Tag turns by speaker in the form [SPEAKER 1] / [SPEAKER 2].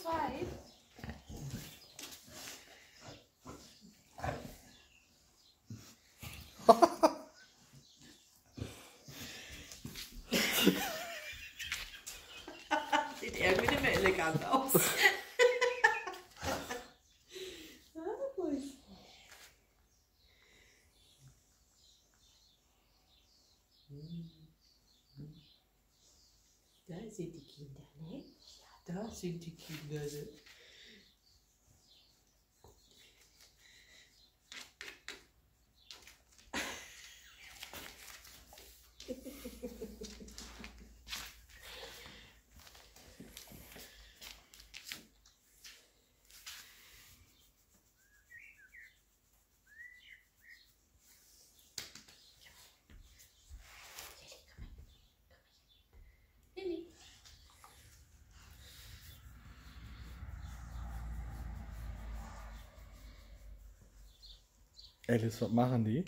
[SPEAKER 1] zwei. Sieht irgendwie nicht mehr elegant aus. Da sind die Kinder, ne? Ja, da sind die
[SPEAKER 2] Alice, was machen die?